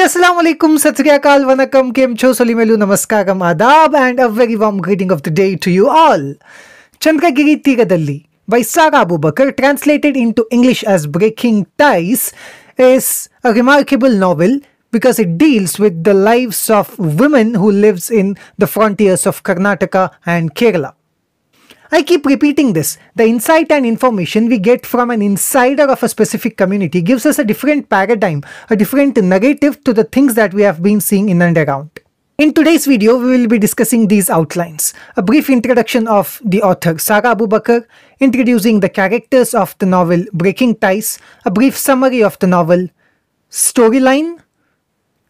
Assalamu alaikum, Satsriyakal, Vanakam, Kem Cho, Solimelu, Namaskaram, Adab, and a very warm greeting of the day to you all. Chandragiri Teeradalli by Sara Abubakar, translated into English as Breaking Ties, is a remarkable novel because it deals with the lives of women who lives in the frontiers of Karnataka and Kerala. I keep repeating this. The insight and information we get from an insider of a specific community gives us a different paradigm, a different narrative to the things that we have been seeing in and around. In today's video, we will be discussing these outlines. A brief introduction of the author Sara Abubakar, introducing the characters of the novel Breaking Ties, a brief summary of the novel, storyline,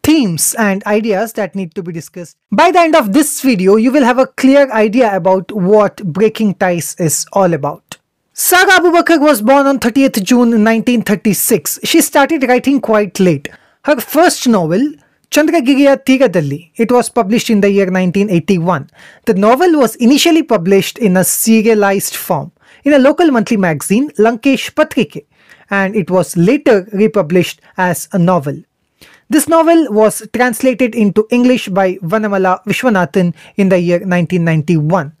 themes and ideas that need to be discussed. By the end of this video, you will have a clear idea about what Breaking Ties is all about. Sara Abubakar was born on 30th June 1936. She started writing quite late. Her first novel, Chandragiriya Teeradalli, it was published in the year 1981. The novel was initially published in a serialized form in a local monthly magazine, Lankesh Patrike, and it was later republished as a novel. This novel was translated into English by Vanamala Vishwanathan in the year 1991.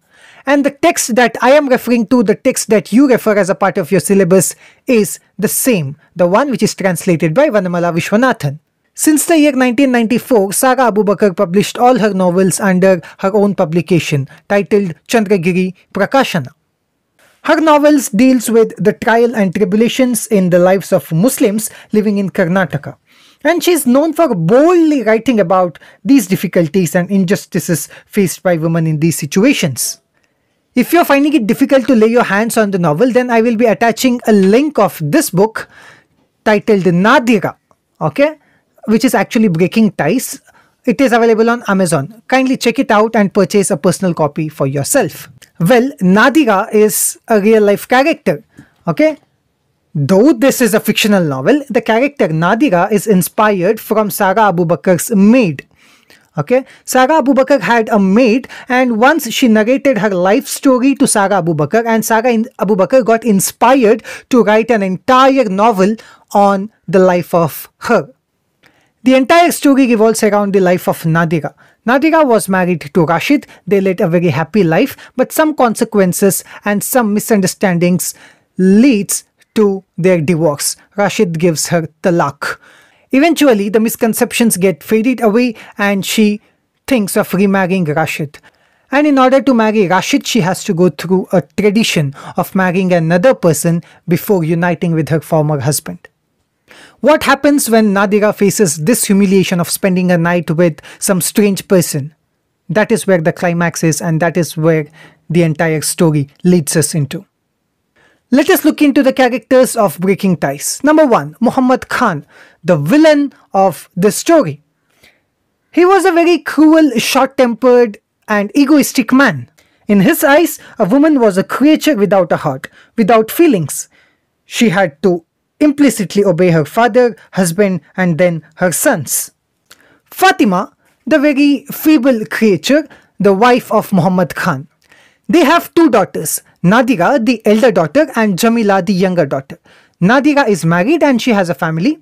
And the text that I am referring to, the text that you refer as a part of your syllabus, is the same, the one which is translated by Vanamala Vishwanathan. Since the year 1994, Sara Abubakar published all her novels under her own publication, titled Chandragiri Prakashana. Her novels deals with the trial and tribulations in the lives of Muslims living in Karnataka. And she is known for boldly writing about these difficulties and injustices faced by women in these situations. If you're finding it difficult to lay your hands on the novel, then I will be attaching a link of this book titled Nadira, okay, which is actually Breaking Ties. It is available on Amazon. Kindly check it out and purchase a personal copy for yourself. Well, Nadira is a real life character, okay? Though this is a fictional novel, the character Nadira is inspired from Sara Abubakar's maid. Okay, Sara Abubakar had a maid, and once she narrated her life story to Sara Abubakar, and Sara Abubakar got inspired to write an entire novel on the life of her. The entire story revolves around the life of Nadira. Nadira was married to Rashid. They led a very happy life, but some consequences and some misunderstandings leads to their divorce. Rashid gives her talaq. Eventually, the misconceptions get faded away and she thinks of remarrying Rashid. And in order to marry Rashid, she has to go through a tradition of marrying another person before uniting with her former husband. What happens when Nadira faces this humiliation of spending a night with some strange person? That is where the climax is, and that is where the entire story leads us into. Let us look into the characters of Breaking Ties. Number one, Muhammad Khan, the villain of the story. He was a very cruel, short tempered, and egoistic man. In his eyes, a woman was a creature without a heart, without feelings. She had to implicitly obey her father, husband, and then her sons. Fatima, the very feeble creature, the wife of Muhammad Khan. They have two daughters, Nadira, the elder daughter, and Jamila, the younger daughter. Nadira is married and she has a family.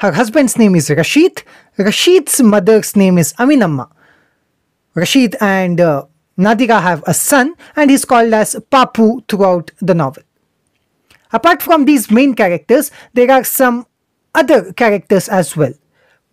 Her husband's name is Rashid. Rashid's mother's name is Aminamma. Rashid and uh, have a son and he's called as Papu throughout the novel. Apart from these main characters, there are some other characters as well.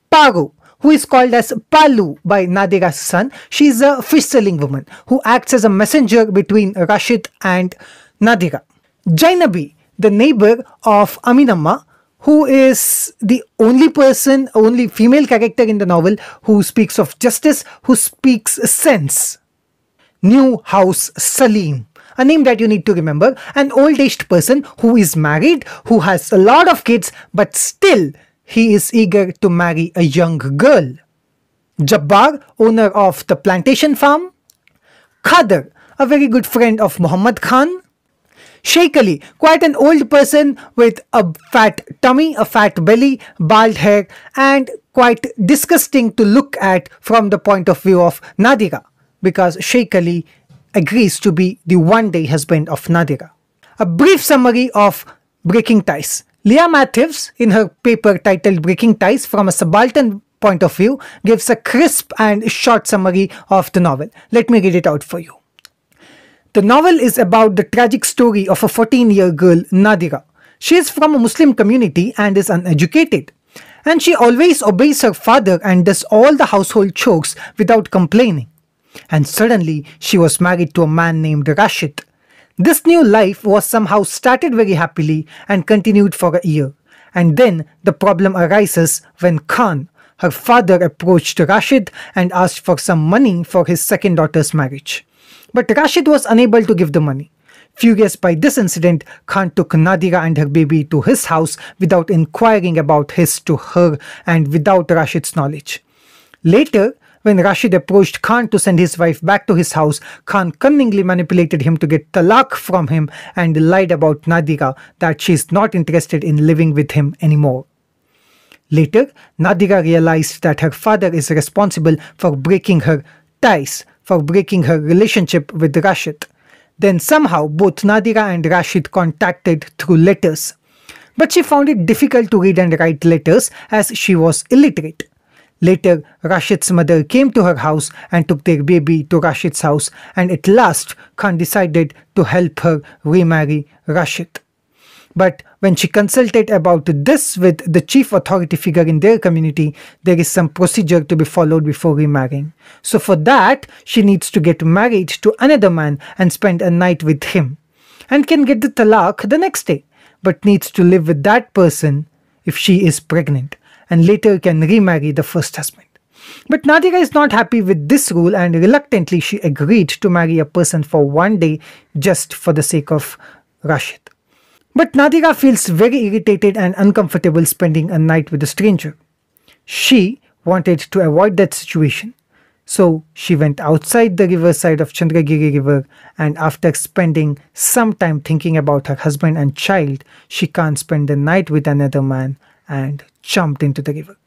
Paru, who is called as Palu by Nadira's son. She is a fish selling woman who acts as a messenger between Rashid and Nadira. Jainabi, the neighbor of Aminamma, who is the only person, only female character in the novel who speaks of justice, who speaks sense. New House Salim, a name that you need to remember, an old aged person who is married, who has a lot of kids, but still he is eager to marry a young girl. Jabbar, owner of the plantation farm. Khader, a very good friend of Muhammad Khan. Sheikh Ali, quite an old person with a fat tummy, a fat belly, bald hair, and quite disgusting to look at from the point of view of Nadira, because Sheikh Ali agrees to be the one day husband of Nadira. A brief summary of Breaking Ties. Leah Matthews, in her paper titled Breaking Ties from a Subaltern point of view, gives a crisp and short summary of the novel. Let me read it out for you. The novel is about the tragic story of a 14 year girl, Nadira. She is from a Muslim community and is uneducated. And she always obeys her father and does all the household chores without complaining. And suddenly, she was married to a man named Rashid. This new life was somehow started very happily and continued for a year. And then the problem arises when Khan, her father, approached Rashid and asked for some money for his second daughter's marriage. But Rashid was unable to give the money. Furious by this incident, Khan took Nadira and her baby to his house without inquiring about his to her and without Rashid's knowledge. Later, when Rashid approached Khan to send his wife back to his house, Khan cunningly manipulated him to get talaq from him and lied about Nadira that she is not interested in living with him anymore. Later, Nadira realized that her father is responsible for breaking her ties, for breaking her relationship with Rashid. Then somehow both Nadira and Rashid contacted through letters. But she found it difficult to read and write letters as she was illiterate. Later, Rashid's mother came to her house and took their baby to Rashid's house, and at last Khan decided to help her remarry Rashid. But when she consulted about this with the chief authority figure in their community, there is some procedure to be followed before remarrying. So for that, she needs to get married to another man and spend a night with him. And can get the talaq the next day, but needs to live with that person if she is pregnant and later can remarry the first husband. But Nadira is not happy with this rule and reluctantly she agreed to marry a person for one day just for the sake of Rashid. But Nadira feels very irritated and uncomfortable spending a night with a stranger. She wanted to avoid that situation. So she went outside the riverside of Chandragiri river and after spending some time thinking about her husband and child, she can't spend the night with another man and jumped into the river,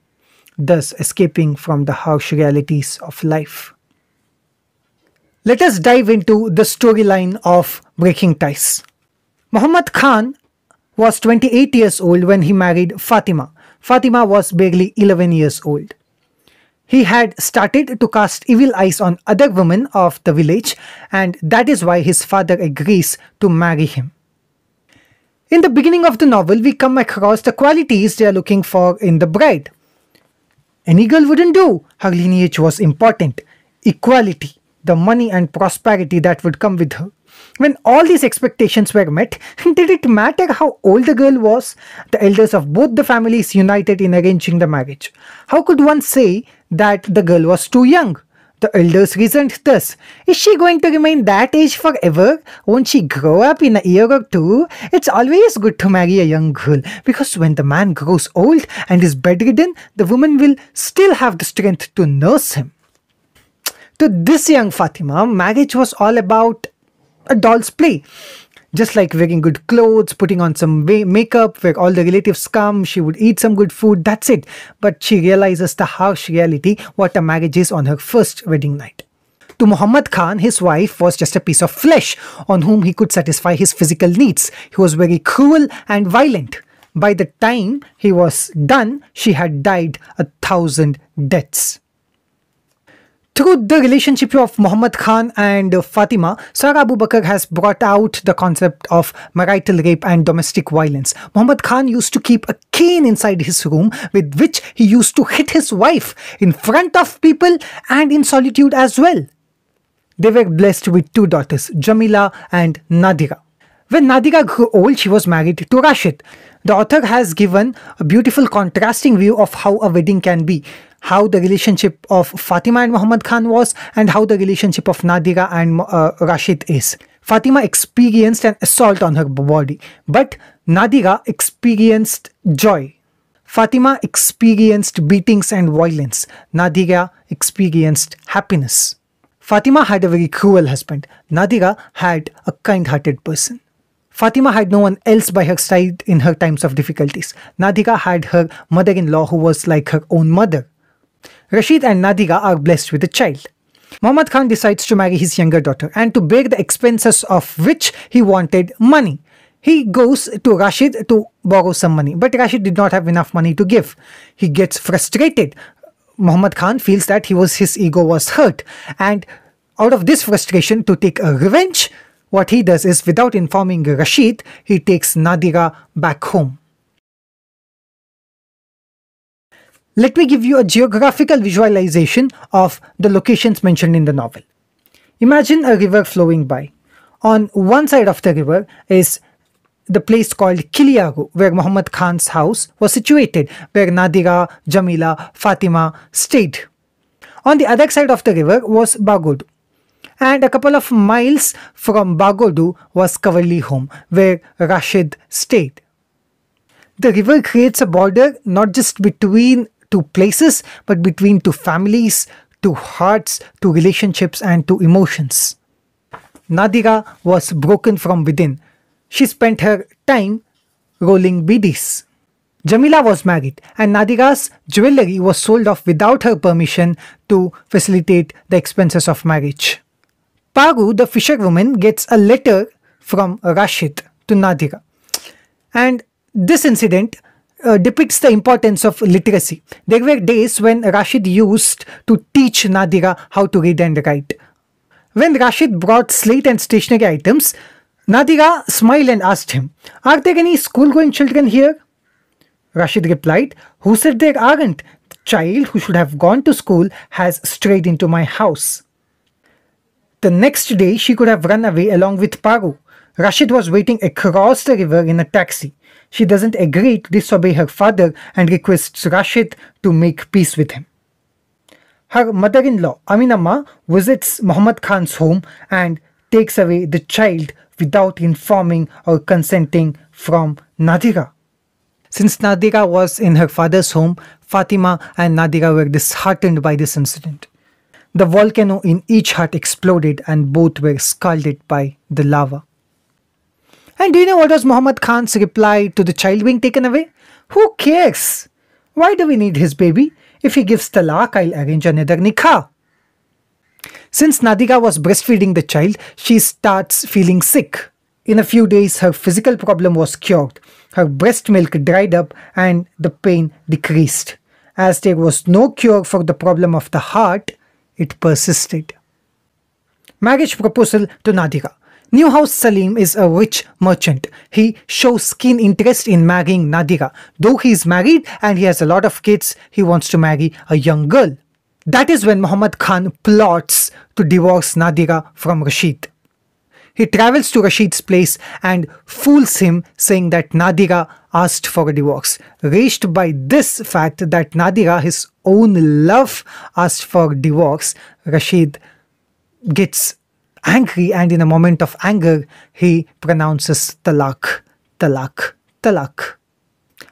thus escaping from the harsh realities of life. Let us dive into the storyline of Breaking Ties. Muhammad Khan was 28 years old when he married Fatima. Fatima was barely 11 years old. He had started to cast evil eyes on other women of the village, and that is why his father agrees to marry him. In the beginning of the novel, we come across the qualities they are looking for in the bride. Any girl wouldn't do. Her lineage was important. Equality, the money and prosperity that would come with her. When all these expectations were met, did it matter how old the girl was? The elders of both the families united in arranging the marriage. How could one say that the girl was too young? The elders reasoned thus Is she going to remain that age forever? Won't she grow up in a year or two? It's always good to marry a young girl because when the man grows old and is bedridden, the woman will still have the strength to nurse him. To this young Fatima, marriage was all about a doll's play. Just like wearing good clothes, putting on some makeup, where all the relatives come, she would eat some good food, that's it. But she realizes the harsh reality what a marriage is on her first wedding night. To Muhammad Khan, his wife was just a piece of flesh on whom he could satisfy his physical needs. He was very cruel and violent. By the time he was done, she had died a thousand deaths. Through the relationship of Muhammad Khan and Fatima, Sara Abubakar has brought out the concept of marital rape and domestic violence. Muhammad Khan used to keep a cane inside his room with which he used to hit his wife in front of people and in solitude as well. They were blessed with two daughters, Jamila and Nadira. When Nadira grew old, she was married to Rashid. The author has given a beautiful contrasting view of how a wedding can be how the relationship of Fatima and Muhammad Khan was and how the relationship of Nadira and uh, Rashid is. Fatima experienced an assault on her body, but Nadira experienced joy. Fatima experienced beatings and violence. Nadira experienced happiness. Fatima had a very cruel husband. Nadira had a kind-hearted person. Fatima had no one else by her side in her times of difficulties. Nadira had her mother-in-law who was like her own mother. Rashid and Nadira are blessed with a child. Muhammad Khan decides to marry his younger daughter and to bear the expenses of which he wanted money. He goes to Rashid to borrow some money, but Rashid did not have enough money to give. He gets frustrated Muhammad Khan feels that he was his ego was hurt and out of this frustration to take a revenge what he does is without informing Rashid he takes Nadira back home. Let me give you a geographical visualization of the locations mentioned in the novel. Imagine a river flowing by. On one side of the river is the place called Kiliaru, where Muhammad Khan's house was situated, where Nadira, Jamila, Fatima stayed. On the other side of the river was Bagodu. And a couple of miles from Bagodu was Kavalli home, where Rashid stayed. The river creates a border not just between two places, but between two families, two hearts, two relationships, and two emotions. Nadira was broken from within. She spent her time rolling bidis. Jamila was married, and Nadira's jewelry was sold off without her permission to facilitate the expenses of marriage. Paru, the fisherwoman, gets a letter from Rashid to Nadira. And this incident uh, depicts the importance of literacy. There were days when Rashid used to teach Nadira how to read and write. When Rashid brought slate and stationery items, Nadira smiled and asked him, Are there any school going children here? Rashid replied, Who said there aren't? The child who should have gone to school has strayed into my house. The next day, she could have run away along with Paru. Rashid was waiting across the river in a taxi. She doesn't agree to disobey her father and requests Rashid to make peace with him. Her mother-in-law, Aminamma, visits Muhammad Khan's home and takes away the child without informing or consenting from Nadira. Since Nadira was in her father's home, Fatima and Nadira were disheartened by this incident. The volcano in each hut exploded and both were scalded by the lava. And do you know what was Muhammad Khan's reply to the child being taken away? Who cares? Why do we need his baby? If he gives talaq, I'll arrange another nikah. Since Nadira was breastfeeding the child, she starts feeling sick. In a few days, her physical problem was cured. Her breast milk dried up and the pain decreased. As there was no cure for the problem of the heart, it persisted. Marriage proposal to Nadira. Newhouse Salim is a rich merchant. He shows keen interest in marrying Nadira. Though he is married and he has a lot of kids, he wants to marry a young girl. That is when Muhammad Khan plots to divorce Nadira from Rashid. He travels to Rashid's place and fools him saying that Nadira asked for a divorce. Raged by this fact that Nadira, his own love, asked for divorce, Rashid gets angry and in a moment of anger, he pronounces talaq, talaq, talaq.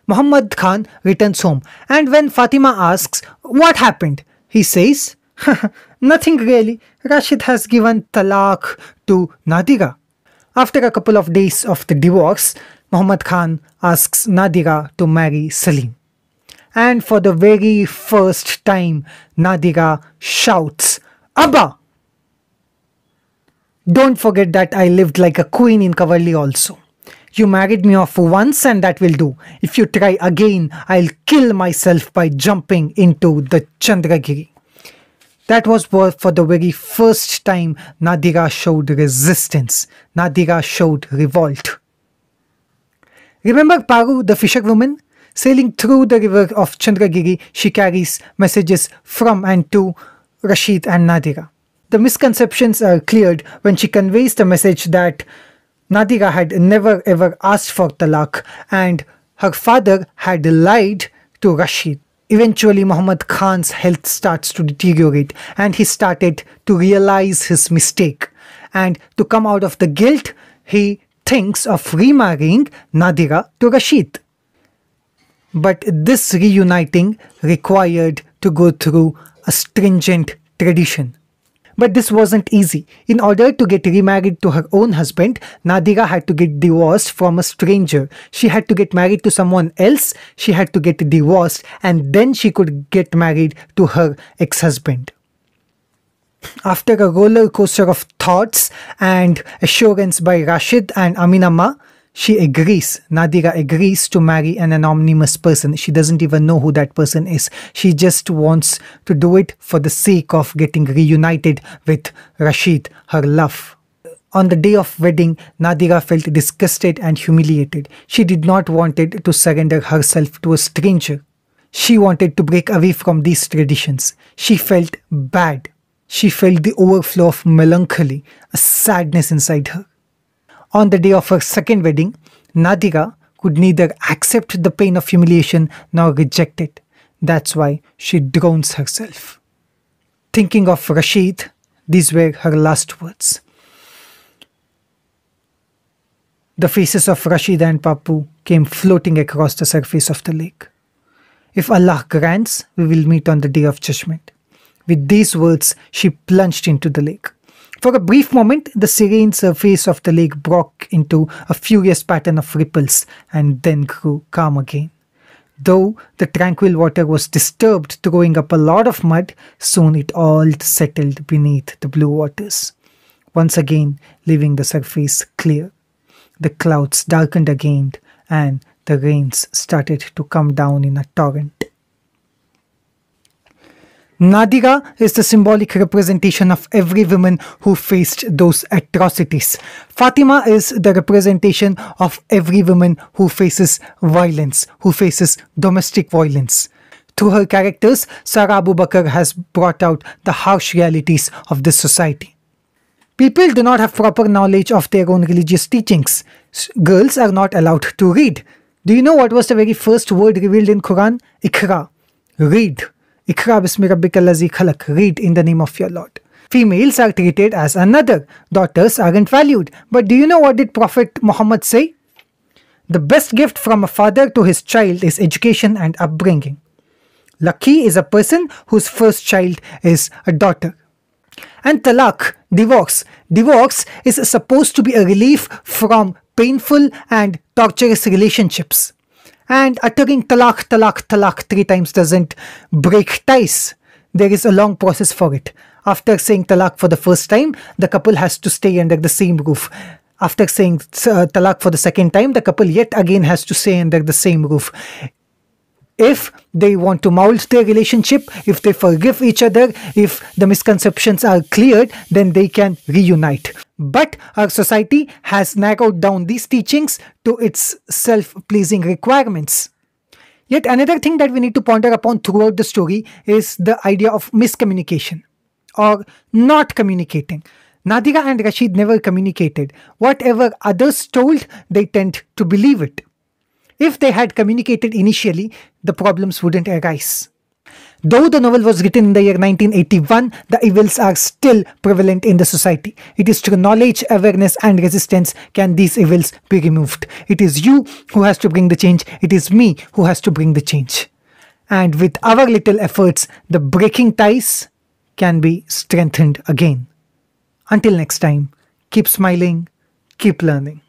Muhammad Khan returns home and when Fatima asks what happened, he says, Nothing really. Rashid has given talaq to Nadira. After a couple of days of the divorce, Muhammad Khan asks Nadira to marry Salim. And for the very first time, Nadira shouts, Abba! Don't forget that I lived like a queen in Kavalli also. You married me off once and that will do. If you try again, I'll kill myself by jumping into the Chandragiri. That was for the very first time Nadira showed resistance. Nadira showed revolt. Remember Paru, the fisherwoman? Sailing through the river of Chandragiri, she carries messages from and to Rashid and Nadira. The misconceptions are cleared when she conveys the message that Nadira had never ever asked for talaq and her father had lied to Rashid. Eventually, Muhammad Khan's health starts to deteriorate and he started to realize his mistake. And to come out of the guilt, he thinks of remarrying Nadira to Rashid. But this reuniting required to go through a stringent tradition. But this wasn't easy. In order to get remarried to her own husband, Nadira had to get divorced from a stranger. She had to get married to someone else, she had to get divorced, and then she could get married to her ex husband. After a roller coaster of thoughts and assurance by Rashid and Aminamma, She agrees, Nadira agrees to marry an anonymous person. She doesn't even know who that person is. She just wants to do it for the sake of getting reunited with Rashid, her love. On the day of wedding, Nadira felt disgusted and humiliated. She did not want to surrender herself to a stranger. She wanted to break away from these traditions. She felt bad. She felt the overflow of melancholy, a sadness inside her. On the day of her second wedding, Nadira could neither accept the pain of humiliation nor reject it. That's why she drowns herself. Thinking of Rashid, these were her last words. The faces of Rashid and Papu came floating across the surface of the lake. If Allah grants, we will meet on the day of judgment. With these words, she plunged into the lake. For a brief moment, the serene surface of the lake broke into a furious pattern of ripples and then grew calm again. Though the tranquil water was disturbed, throwing up a lot of mud, soon it all settled beneath the blue waters, once again leaving the surface clear. The clouds darkened again and the rains started to come down in a torrent. Nadira is the symbolic representation of every woman who faced those atrocities. Fatima is the representation of every woman who faces violence, who faces domestic violence. Through her characters, Sara Abubakar has brought out the harsh realities of this society. People do not have proper knowledge of their own religious teachings. Girls are not allowed to read. Do you know what was the very first word revealed in Quran? Ikra. Read. Ikra. Read in the name of your Lord. Females are treated as another. Daughters aren't valued. But do you know what did Prophet Muhammad say? The best gift from a father to his child is education and upbringing. Lucky is a person whose first child is a daughter. And talaq, divorce. Divorce is supposed to be a relief from painful and torturous relationships. And uttering talaq, talaq, talaq three times doesn't break ties. There is a long process for it. After saying talaq for the first time, the couple has to stay under the same roof. After saying uh, talaq for the second time, the couple yet again has to stay under the same roof if they want to mold their relationship, if they forgive each other, if the misconceptions are cleared, then they can reunite. But our society has narrowed down these teachings to its self pleasing requirements. Yet another thing that we need to ponder upon throughout the story is the idea of miscommunication or not communicating. Nadira and Rashid never communicated. Whatever others told, they tend to believe it. If they had communicated initially, the problems wouldn't arise. Though the novel was written in the year 1981, the evils are still prevalent in the society. It is through knowledge, awareness, and resistance can these evils be removed. It is you who has to bring the change. It is me who has to bring the change. And with our little efforts, the breaking ties can be strengthened again. Until next time, keep smiling, keep learning.